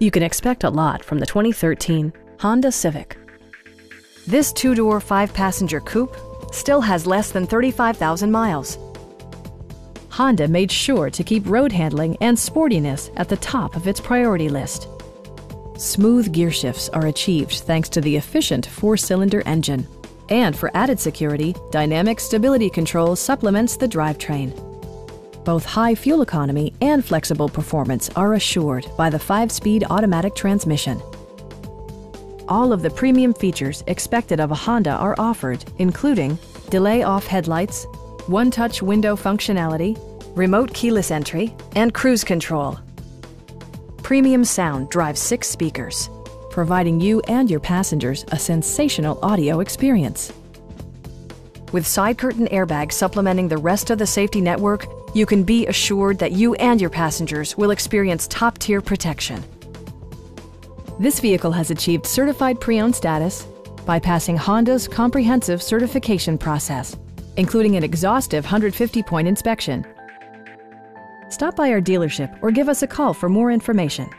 You can expect a lot from the 2013 Honda Civic. This two-door, five-passenger coupe still has less than 35,000 miles. Honda made sure to keep road handling and sportiness at the top of its priority list. Smooth gear shifts are achieved thanks to the efficient four-cylinder engine. And for added security, Dynamic Stability Control supplements the drivetrain. Both high fuel economy and flexible performance are assured by the 5-speed automatic transmission. All of the premium features expected of a Honda are offered, including delay off headlights, one-touch window functionality, remote keyless entry, and cruise control. Premium sound drives six speakers, providing you and your passengers a sensational audio experience. With side curtain airbags supplementing the rest of the safety network, you can be assured that you and your passengers will experience top-tier protection. This vehicle has achieved certified pre-owned status by passing Honda's comprehensive certification process, including an exhaustive 150-point inspection. Stop by our dealership or give us a call for more information.